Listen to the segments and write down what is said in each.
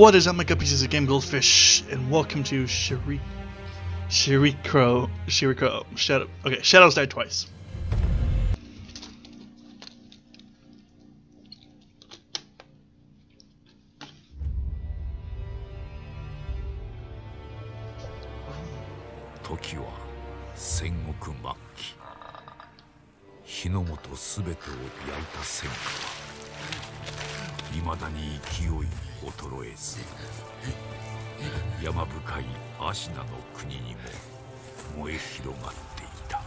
What is up, my good pieces of Game Goldfish, and welcome to Shiri... Shirikro... Shiriko... Shadow... Okay, Shadows died twice. Toki は戦国末期日の本すべてを焼いた戦火は いまだに勢い衰えず山深い芦名の国にも燃え広がっていた。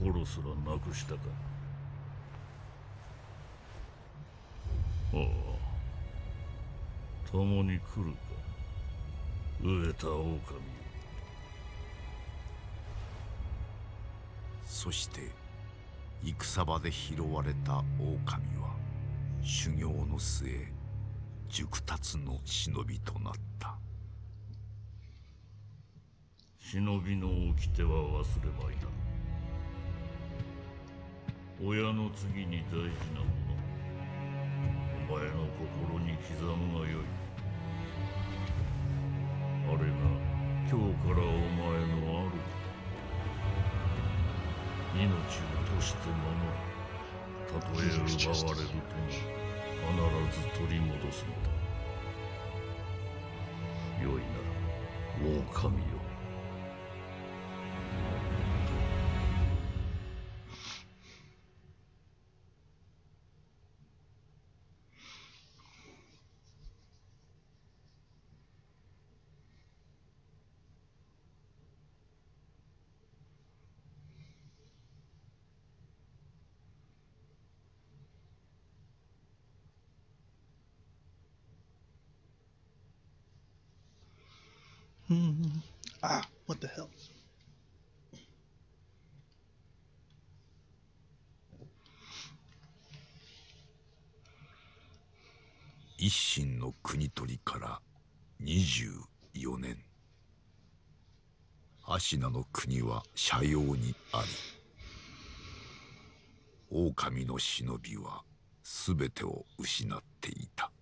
心すらなくしたか。ああ共に来るか。飢えた狼。よそして戦場で拾われた狼は修行の末熟達の忍びとなった。忍びの掟は忘れまいな親の次に大事なもの。お前の心に刻むがよい。あれが今日からお前のあること。命をとして守るたとえ奪われるとも必ず取り戻すのだ。よいなら狼よ Hmm. Ah, what the hell? 一心の国取りから24年芦名の国は斜陽にあり狼の忍びは全てを失っていた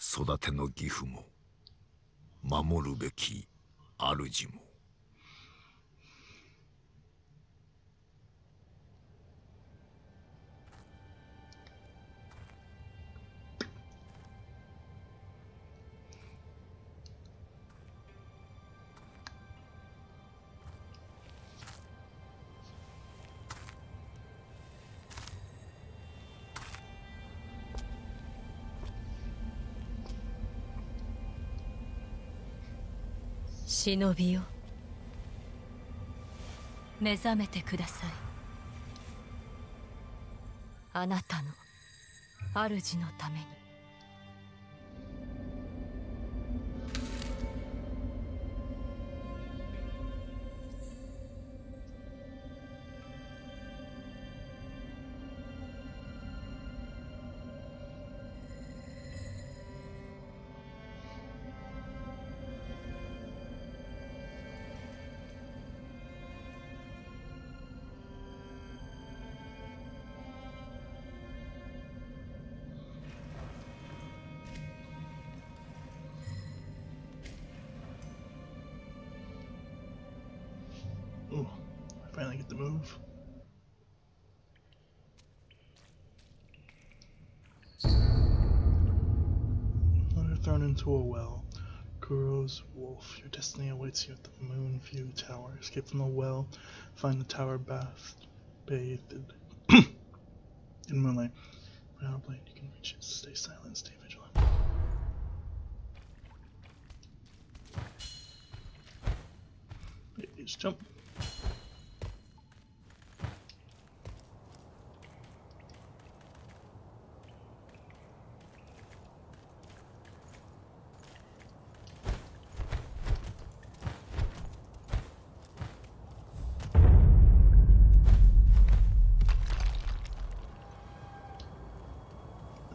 育ての義父も守るべき主も。忍びよ。目覚めてください。あなたの主のために。Destiny awaits you at the Moonview Tower. Escape from the well. Find the tower bathed, bathed in moonlight. A blade, you can reach it. Stay silent. Stay vigilant. Just jump.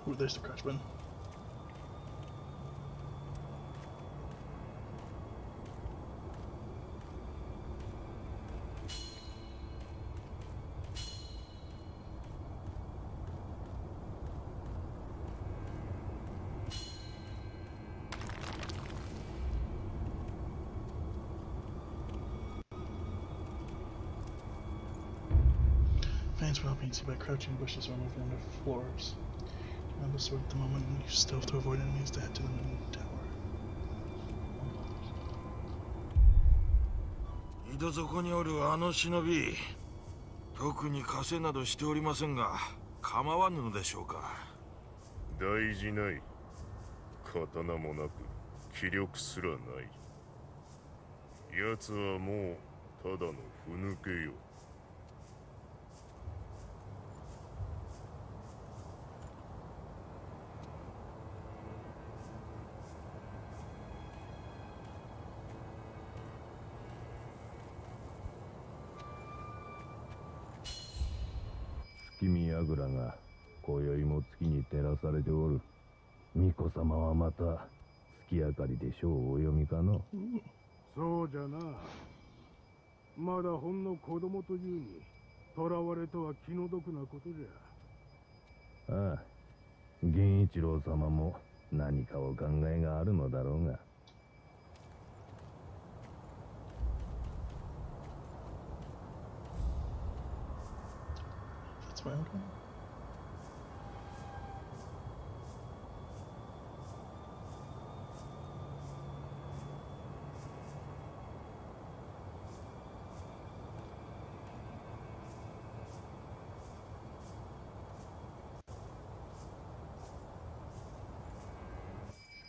Ooh, there's the crash button. Fans well being seen by crouching bushes or moving under floors. Sword at the moment and use stealth to avoid enemies to head to the moon tower. 井戸底におるあの忍び特に稼などしておりませんが構わぬのでしょうか大事ない刀もなく気力すらない奴はもうただのふぬけよされておる。巫女様はまた月明かりで書をお読みかの？そうじゃな。まだほんの子供というに囚われとは気の毒なことじゃ。ああ。源一郎様も何かお考えがあるのだろうが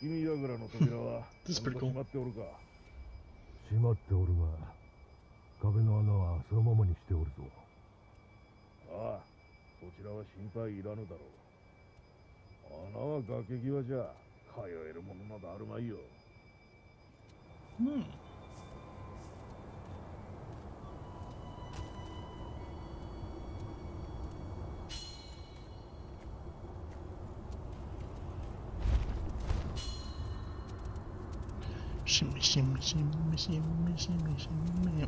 君櫓の扉は 閉まっておるか？閉まっておるが壁の穴はそのままにしておるぞ。ああそちらは心配いらぬだろう。穴は崖際じゃ通えるものなどあるまいよ。Hmm. Shimmy, shimmy, shimmy, shimmy, shimmy, shimmy.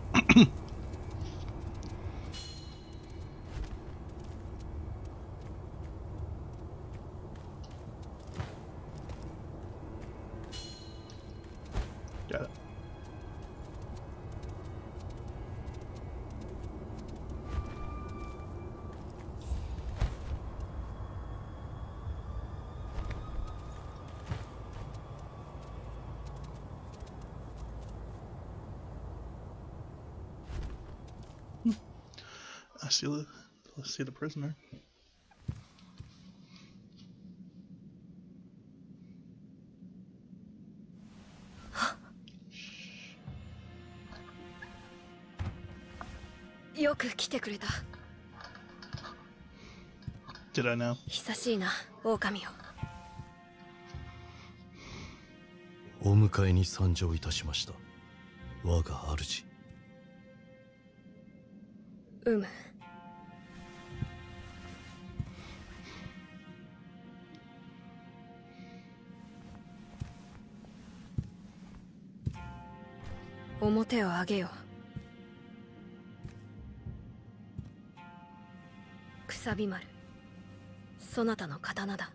Let's see the prisoner. Yo よく来てくれた。Did I know? 久しいな狼よお迎えに参上いたしました。我が主。うむ表を上げよ。くさび丸。そなたの刀だ。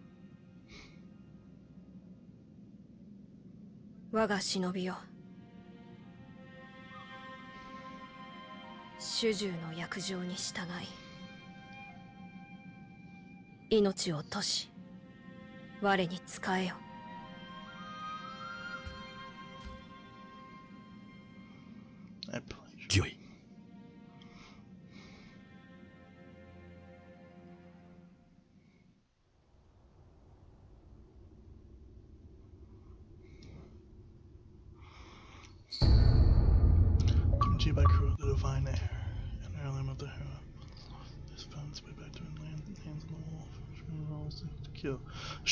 我が忍びよ。主従の約定に従い命を賭し我に仕えよ。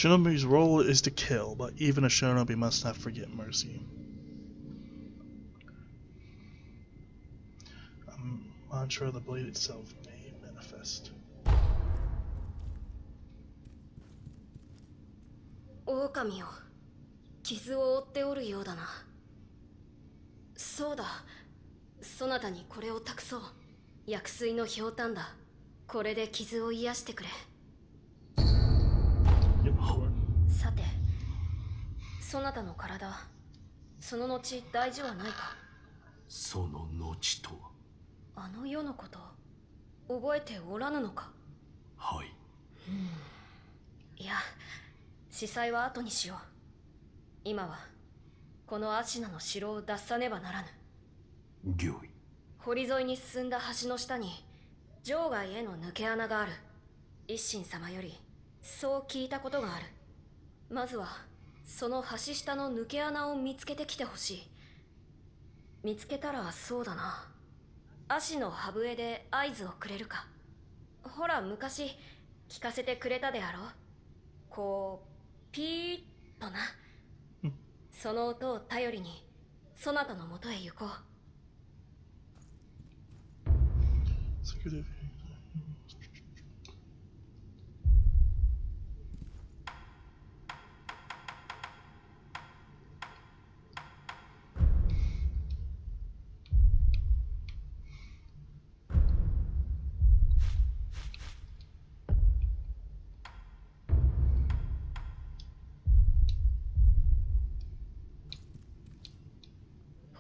Shinobi's role is to kill, but even a shinobi must not forget mercy. A mantra of the blade itself may manifest. 狼よ傷を負っておるようだなそうだそなたにこれを託そう薬水のひょうたんだこれで傷を癒してくれさてそなたの体その後大事はないか？その後とは？あの世のこと覚えておらぬのか？はい。いや司祭は後にしよう。今はこのアシナの城を脱さねばならぬ。御意堀沿いに進んだ橋の下に場外への抜け穴がある。一心様よりそう聞いたことがあるまずはその橋下の抜け穴を見つけてきてほしい。見つけたらそうだな。足の歯笛で合図をくれるか。ほら昔聞かせてくれたであろ。うこうピーッとな。その音を頼りにそなたのもとへ行こう。Secretive.「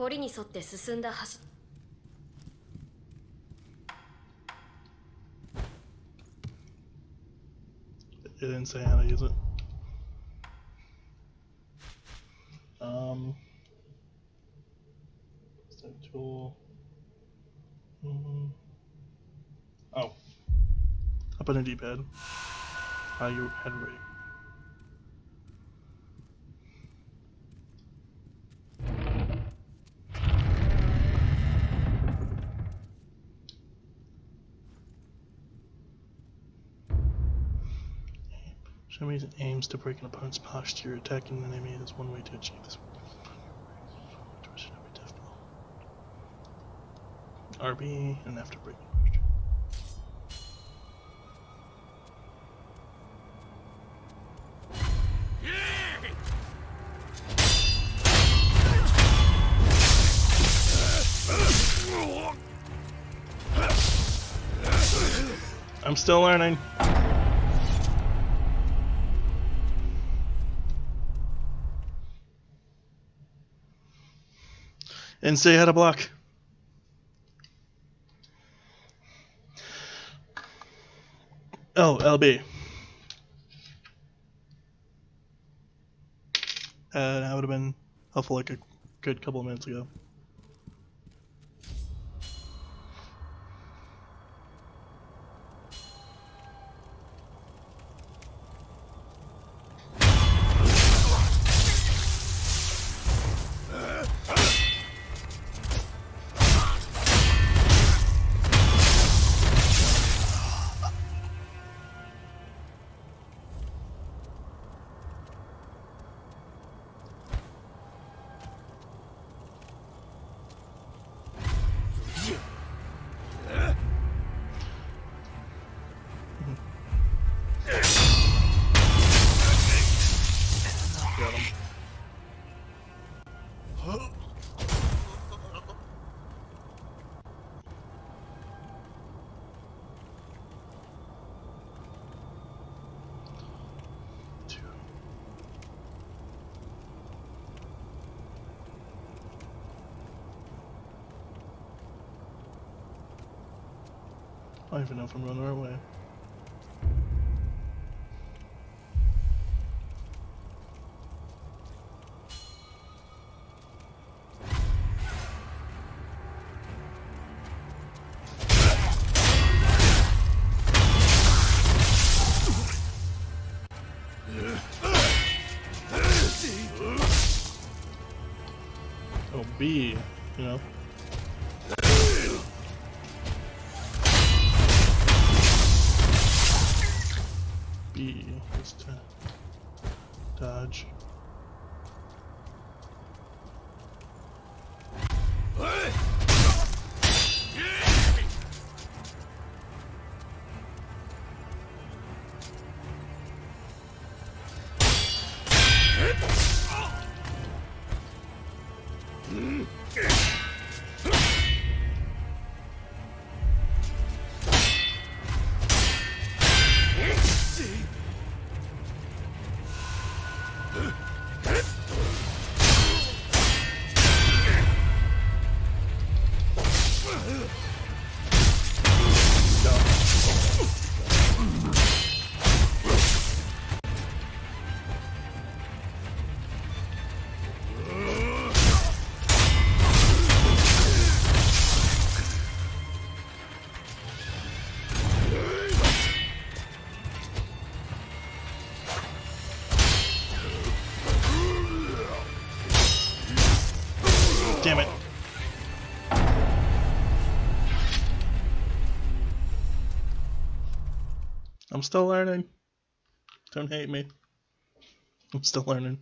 堀に沿って進んだ橋 It didn't say how to use it. Um, step tool. Mhm. Oh, up on a D-pad. How you head rate. Shinobi aims to break an opponent's posture. Attacking an enemy is one way to achieve this. RB and after breaking posture. I'm still learning. And say how to block. Oh, LB. Uh, that would have been helpful like a good couple of minutes ago. Know if I'm going the right way. To dodge. I'm still learning. Don't hate me. I'm still learning.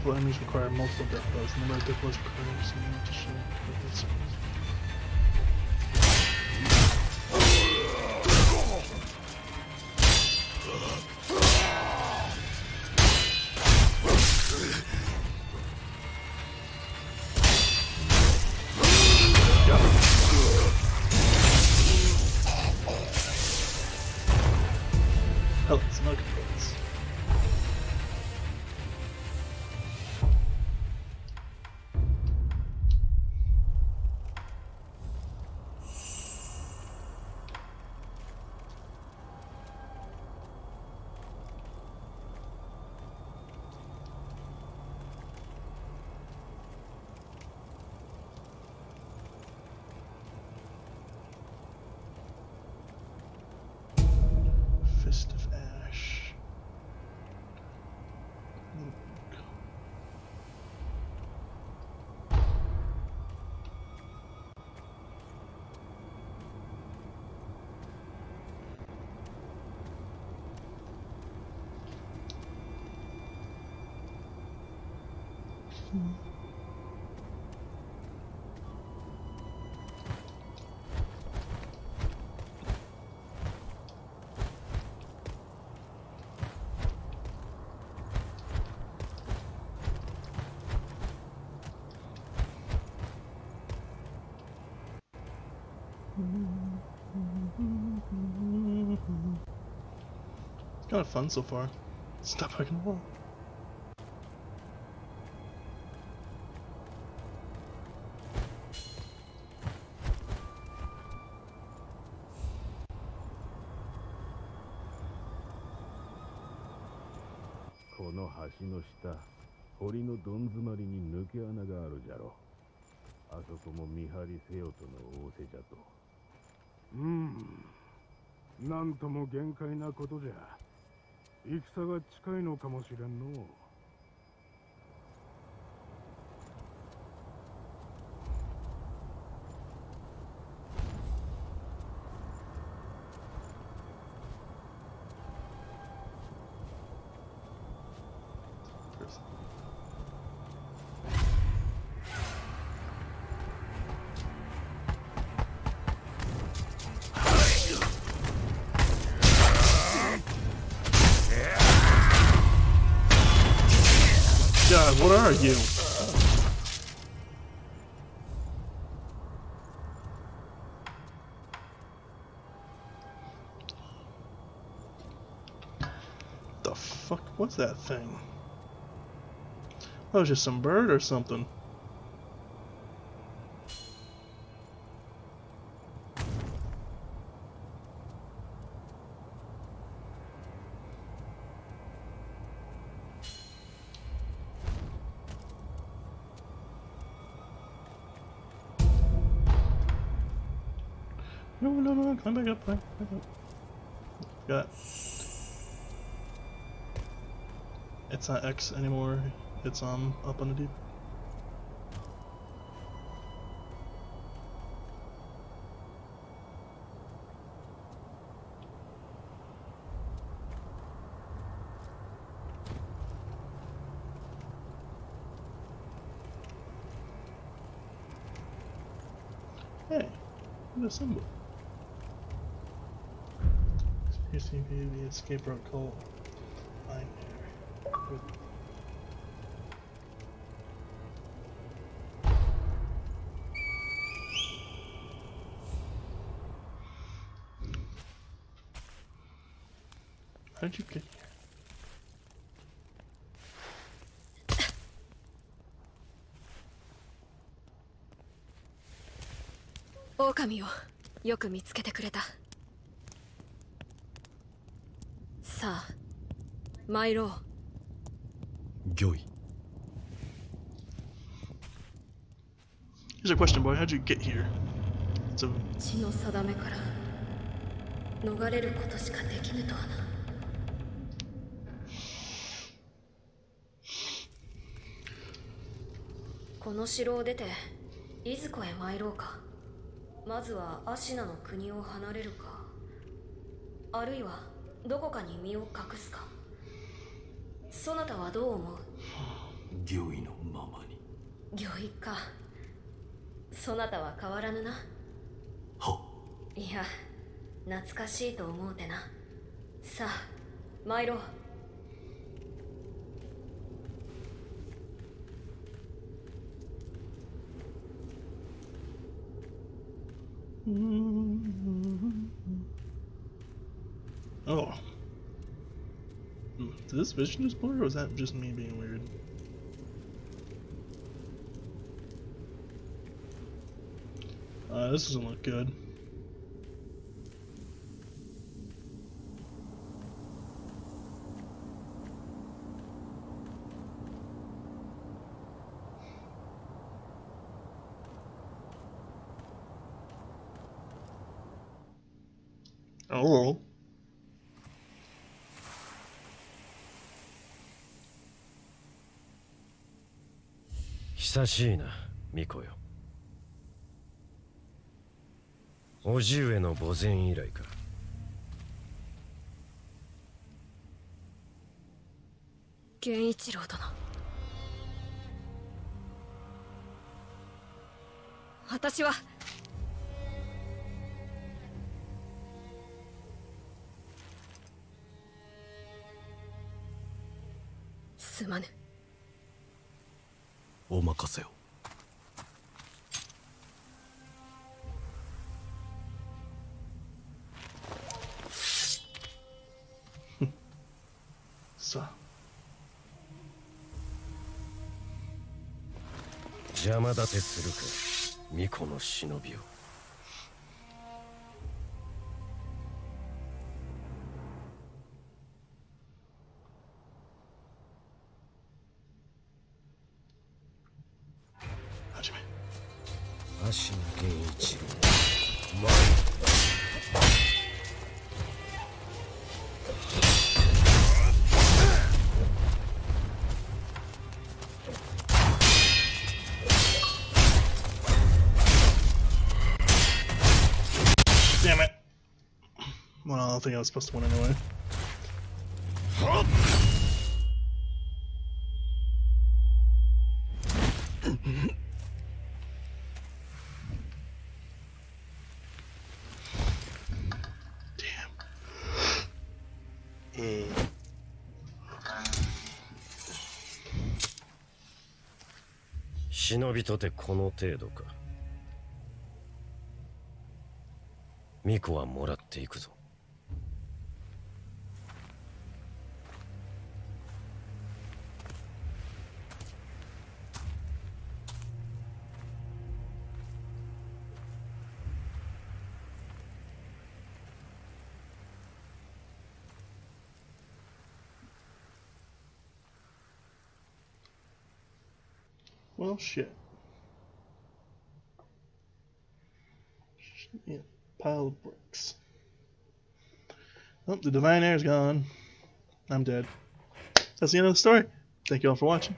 Powerful enemies require multiple death blows. The number of death blows player is similar to show It's kind of fun so far. Stop hugging wall. 橋の下堀のどん詰まりに抜け穴があるじゃろ。あそこも見張りせよとの仰せじゃと。うん。なんとも限界なことじゃ。戦が近いのかもしれんのう。Are you? The fuck was that thing? That was just some bird or something. Climb back up, climb back up. Got. It's not X anymore. It's um up on the deep. Hey, the symbol. PCP, the escape route cult. Nightmare. With How did you get here? Okami をよく見つけてくれたさあ参ろう。御意 Here's a question, boy. How'd you get here? It's a 血の定めから逃れることしかできぬとはな。この城を出ていずこへ参ろうか。まずはアシナの国を離れるか。あるいはどこかに身を隠すか。そなたはどう思う？御意のままに。御意か。そなたは変わらぬな。はいや懐かしいと思うてな。さあ参ろう Oh. Hmm, Did this vision just blur, or was that just me being weird? Uh, this doesn't look good. Oh. 久しいな巫女よ。叔父上の墓前以来か。源一郎殿。私は。すまぬ。お任せを。さあ。邪魔立てするか巫女の忍びを Well, I don't think I was supposed to win anyway. Damn. Eh. 忍びとてこの程度か巫女はもらっていくぞ Shit. Pile of bricks. Oh, the divine air's gone. I'm dead. That's the end of the story. Thank you all for watching.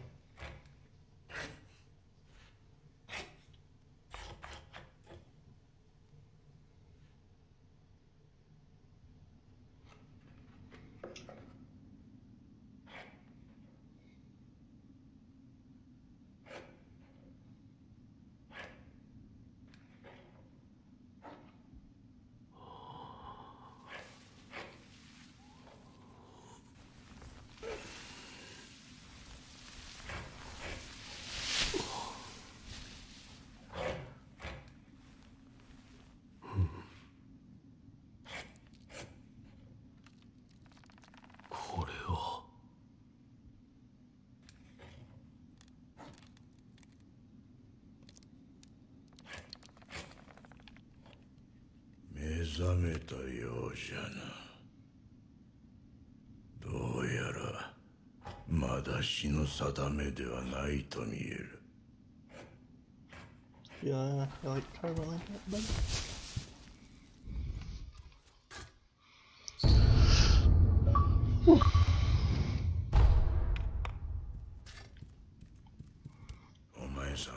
覚めたようじゃなどうやらまだ死の定めではないと見える Yeah, I like Carbon like that better. Whew. お前さん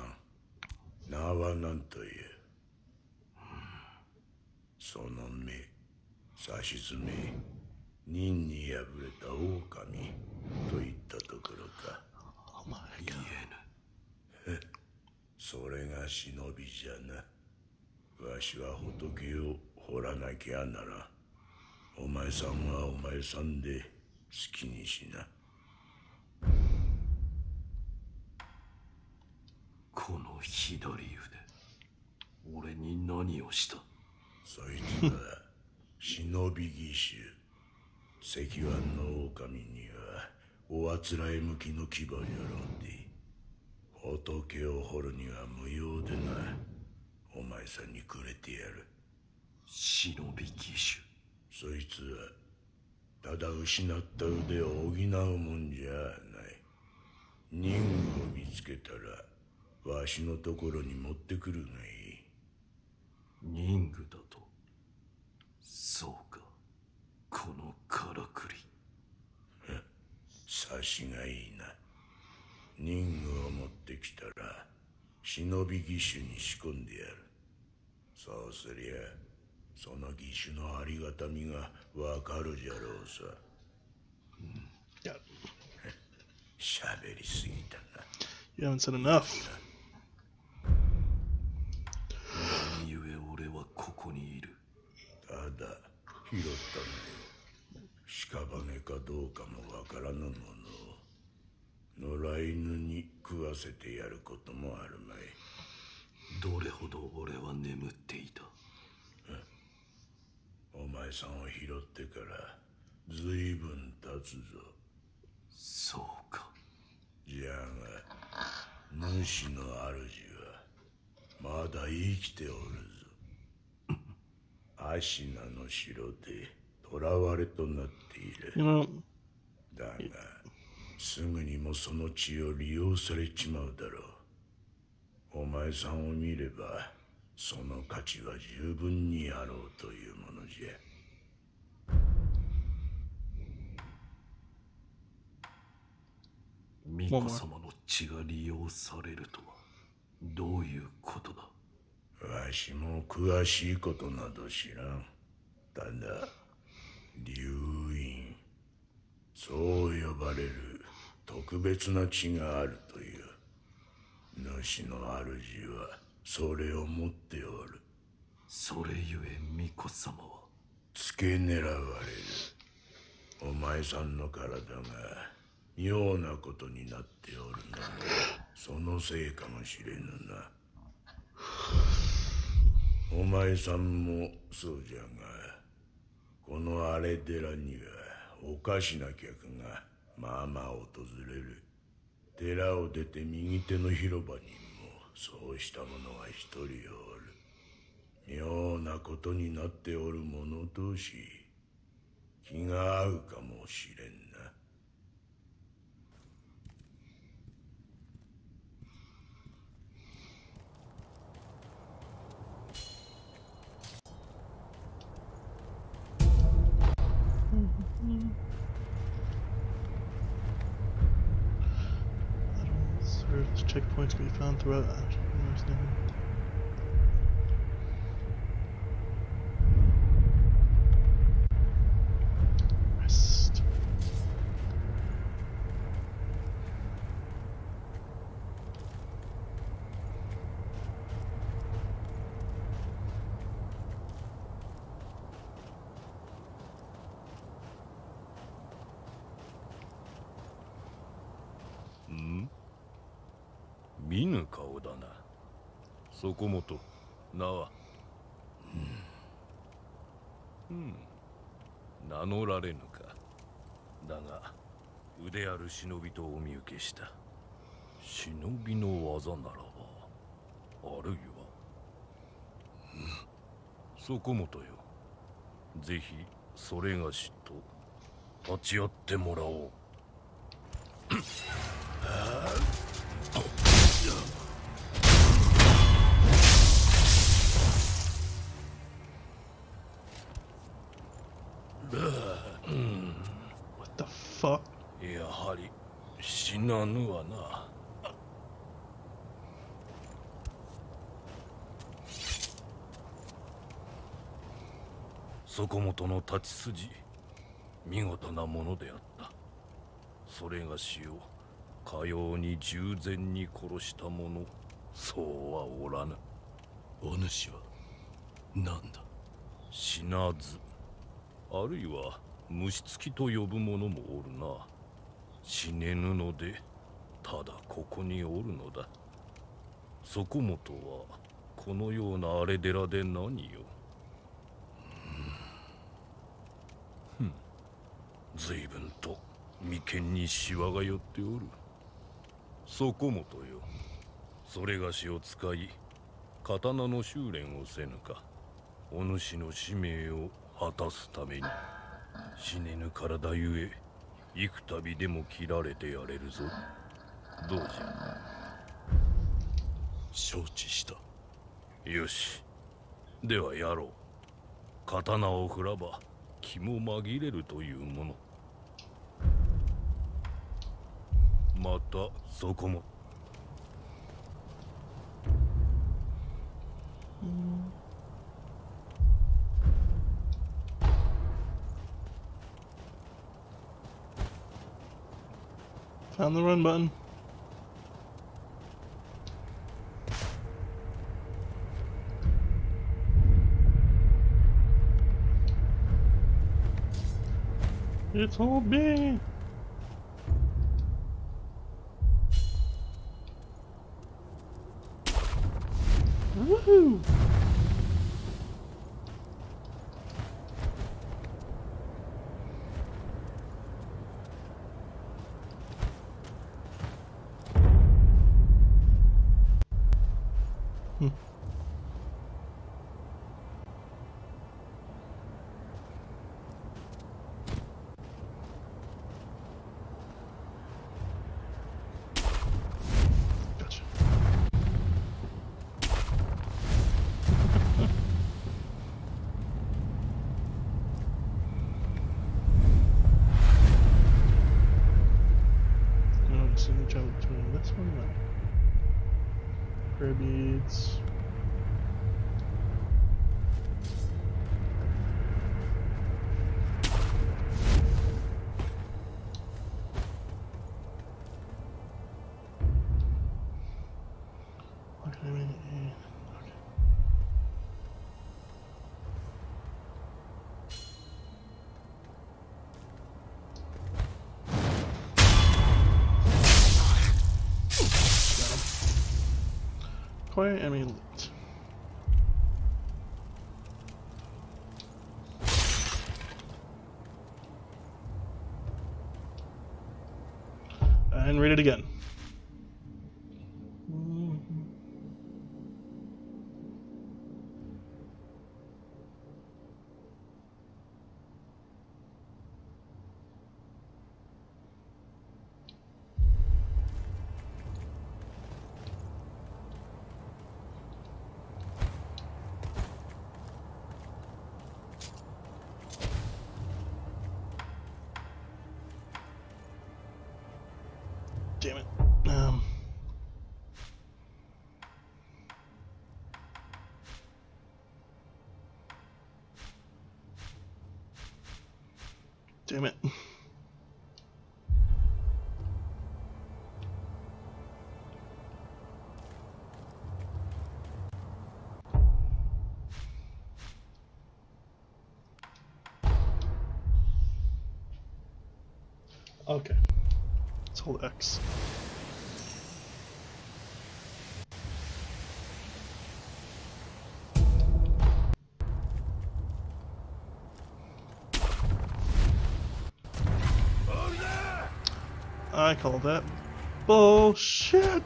名は何と言えその目さしずめ任に敗れた狼といったところか Oh my god. それが忍びじゃなわしは仏を掘らなきゃならお前さんはお前さんで好きにしな。この左腕。俺に何をした？そいつは忍び義手。石腕の狼にはおあつらえ向きの牙じゃろうて仏を掘るには無用でなお前さんにくれてやる。忍び義そいつはただ失った腕を補うもんじゃない。任務を見つけたらわしのところに持ってくるがいい。手任具だと？そうか。このからくり。察しがいいな。任務を持ってきたら忍び義手に仕込んでやるそうすりゃその義手のありがたみがわかるじゃろうさ。Yeah, 喋りすぎたな。you haven't said enough. ここにいる。ただ拾ったんだよ。屍かどうかもわからぬもの野良犬に食わせてやることもあるまいどれほど俺は眠っていた？お前さんを拾ってからずいぶん経つぞ。そうか。じゃが主の主はまだ生きておるぞ。アシナの城で囚われとなっている。You know, だがすぐにもその血を利用されちまうだろうお前さんを見ればその価値は十分にあろうというものじゃ。巫女様の血が利用されるとはどういうことだ？わしも詳しいことなど知らん。ただ流院。そう呼ばれる特別な血があるという主の主はそれを持っておる。それゆえ巫女様は。付け狙われる。お前さんの体が妙なことになっておるのもそのせいかもしれぬな。お前さんもそうじゃがこの荒れ寺にはおかしな客がまあまあ訪れる寺を出て右手の広場にもそうした者が一人おる。妙なことになっておる者同士気が合うかもしれん checkpoints can be found throughout 見ぬ顔だな。そこもと名は。うん。名乗られぬか。だが腕ある忍びとお見受けした。忍びの技ならばあるいは、そこもとよ。ぜひそれがしと立ち会ってもらおう。What そこもとの立ち筋見事なものであった。それがしをかように従前に殺した者そうはおらぬ。お主は何だ？死なずあるいは虫つきと呼ぶ者もおるな。死ねぬのでただここにおるのだ。そこもとはこのような荒れ寺で何よふん随分と眉間にシワが寄っておる。そこもとよ。それがしを使い刀の修練をせぬか。お主の使命を果たすために。死ねぬ体ゆえ幾度でも切られてやれるぞ。どうじゃ？承知した。よし。ではやろう。刀を振らば気も紛れるというもの。またそこも Found the run button. It's all me! Woohoo! one? Crab eats. way? I mean, Damn it. Okay. Let's hold X. I call that bullshit.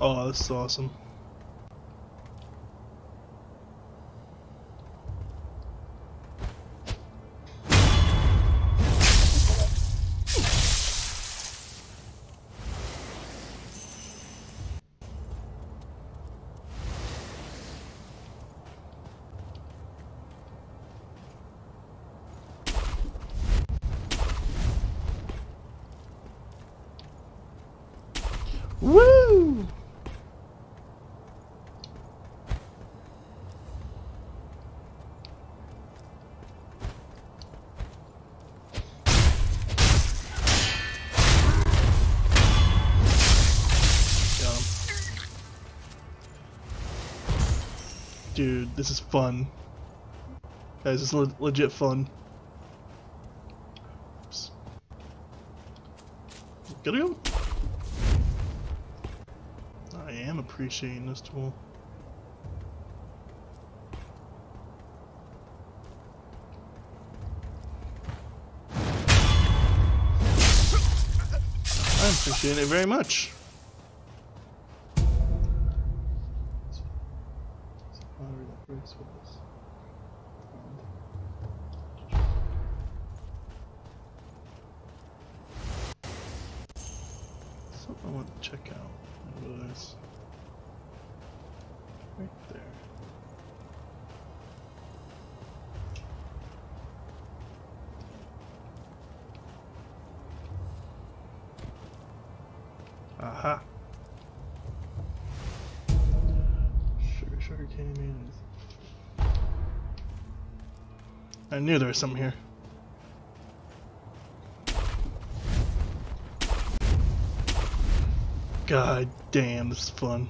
Oh, this is awesome. Dude, this is fun. Guys, this is le- legit fun. Oops. Gotta go. I am appreciating this tool. I appreciate it very much. Something I want to check out. What it is. Right there. Aha. Sugar, sugar cane mayonnaise. I knew there was something here. God damn, this is fun.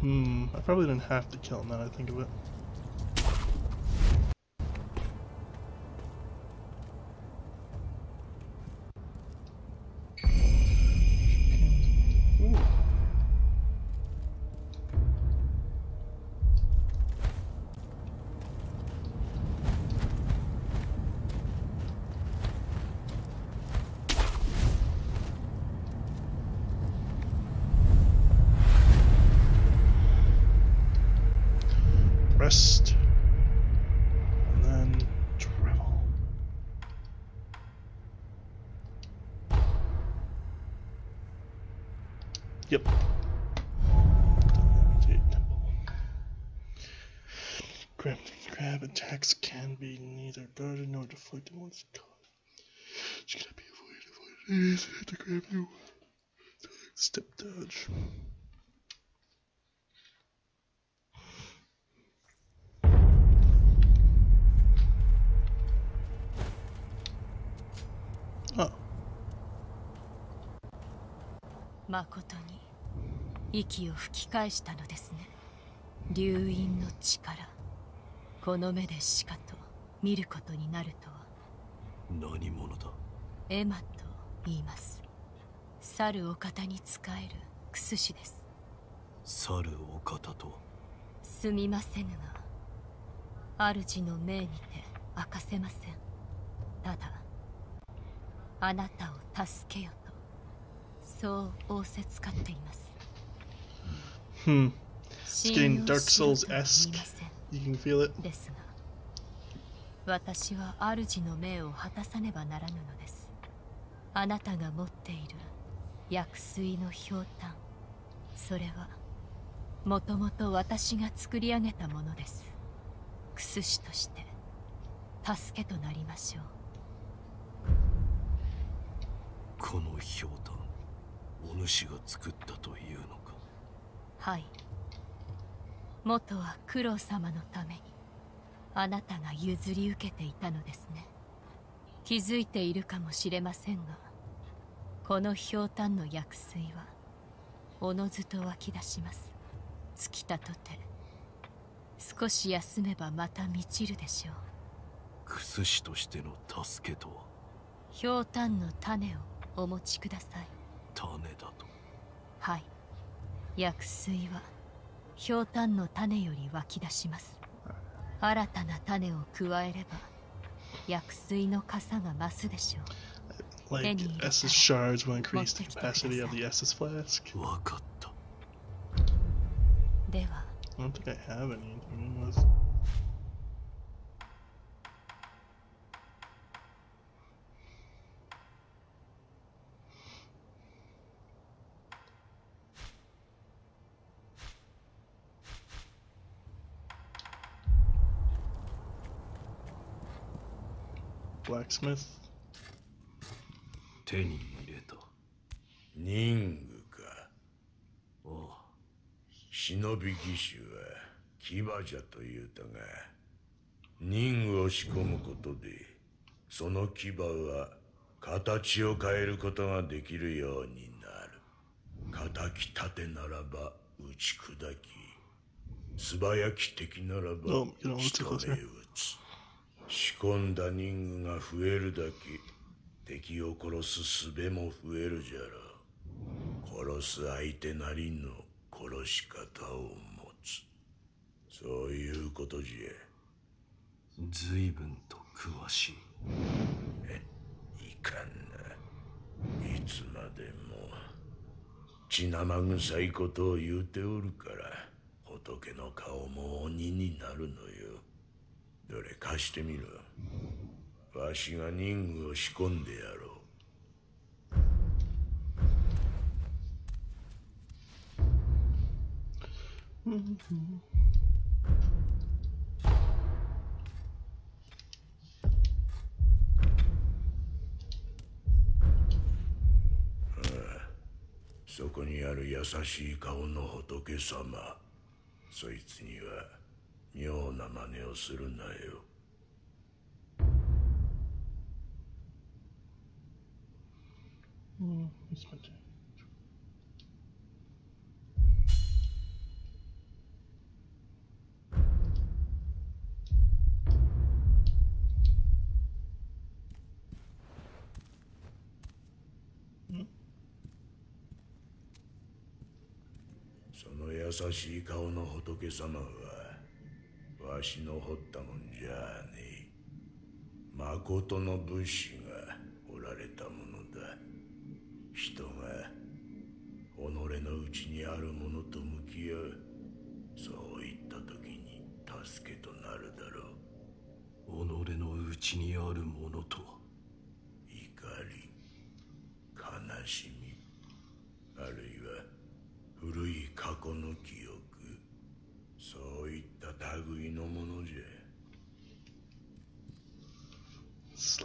Hmm, I probably didn't have to kill him that I think of it. Yep. Grab, grab attacks can be neither guarded nor deflected once caught. She cannot be avoided. Avoided. Hard to grab you. Step dodge. Oh, 誠に息を吹き返したのですね。流因の力。この目でしかと見ることになるとは。何者だ？エマと言います。猿お方に仕えるクスシです。猿お方と？すみませぬが主の命にて明かせません。ただあなたを助けよとそう仰せつかっています hmm. It's 信 getting 用 Dark Souls esque. ません You can feel it. ですが私は主の命を果たさねばならぬのですあなたが持っている薬水のひょうたんそれはもともと私が作り上げたものです薬師として助けとなりましょうこのひょうたんお主が作ったというのかはい。元は九郎様のためにあなたが譲り受けていたのですね。気づいているかもしれませんがこのひょうたんの薬水はおのずと湧き出します。尽きたとて少し休めばまた満ちるでしょう。薬師としての助けとは？ひょうたんの種をお持ちください。種だと？はい薬水はひょうたんの種より湧き出します新たな種を加えれば薬水の傘が増すでしょう Like Essus shards will increase the capacity of the Essus flask. わかったでは I don't think I have any. I mean, was blacksmith. 手に入れた。人具か。ああ忍び義手は牙じゃと言うたが人具を仕込むことでその牙は形を変えることができるようになる。叩きたてならば打ち砕き素早き敵ならば Oh, 仕留め.撃つ仕込んだ人具が増えるだけ敵を殺す術も増えるじゃろう。殺す相手なりの殺し方を持つ。そういうことじゃ。随分と詳しい。いかんな。いつまでも。血生臭いことを言うておるから仏の顔も鬼になるのよどれ貸してみろ。わしが人具を仕込んでやろう。そこにある優しい顔の仏様。そいつには妙な真似をするなよ Hmm? Hmm? その優しい顔の仏様はわしの彫ったもんじゃねえ。誠の仏師がおられたものだ。人が己の内にあるものと向き合う。そういった時に助けとなるだろう。己の内にあるものと。は怒り悲しみあるいは古い過去の記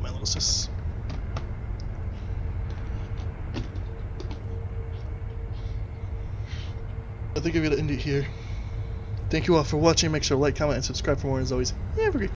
my little sis. I think I'm gonna end it here. Thank you all for watching. Make sure to like, comment, and subscribe for more. As always, have a great.